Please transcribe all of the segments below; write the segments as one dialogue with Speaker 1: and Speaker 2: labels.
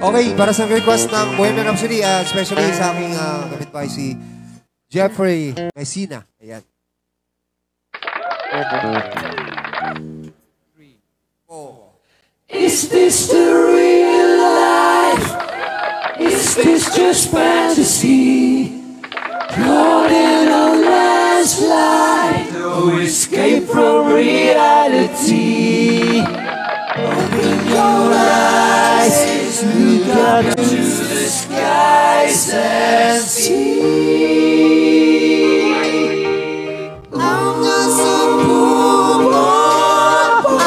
Speaker 1: Okay, para sa request ng Bohemian Rhapsody, uh, especially sa aking uh, kapitbahay si Jeffrey Messina. Ayan.
Speaker 2: Is this the real life? Is this just fantasy? Caught in a landslide, no escape from reality. Open your eyes, to the skies and see. I'm just a poor boy,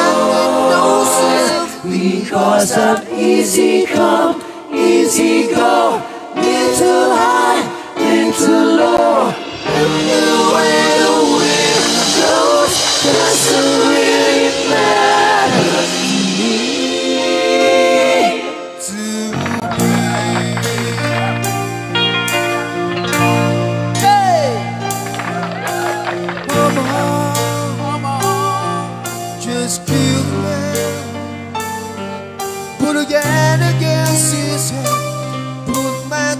Speaker 2: because I'm easy come, easy go, little again against his head. Put my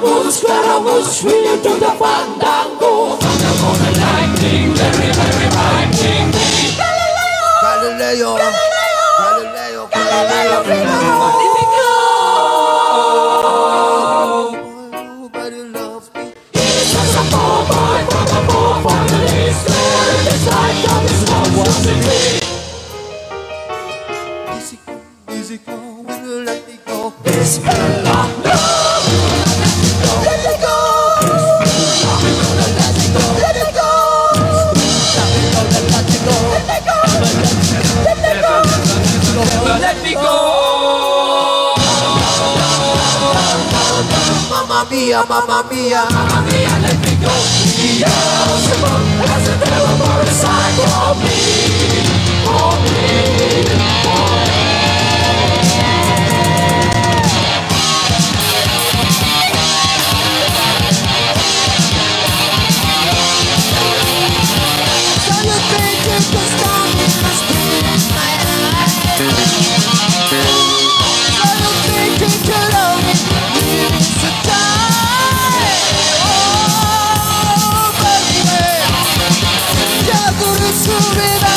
Speaker 2: Scaramouche, Scaramouche, will you do the fandango? lightning, very, very lightning.
Speaker 1: Galileo, Galileo, Galileo, Galileo. Mamma mia, mamma mia.
Speaker 2: Mamma mia, let me go. Beelzebub has a devil for me, for me, for me. It's moving